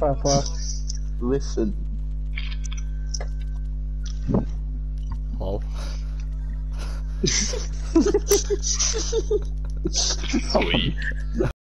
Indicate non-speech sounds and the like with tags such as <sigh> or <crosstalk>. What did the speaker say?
Papa. Listen. Lol. <laughs> Sweet.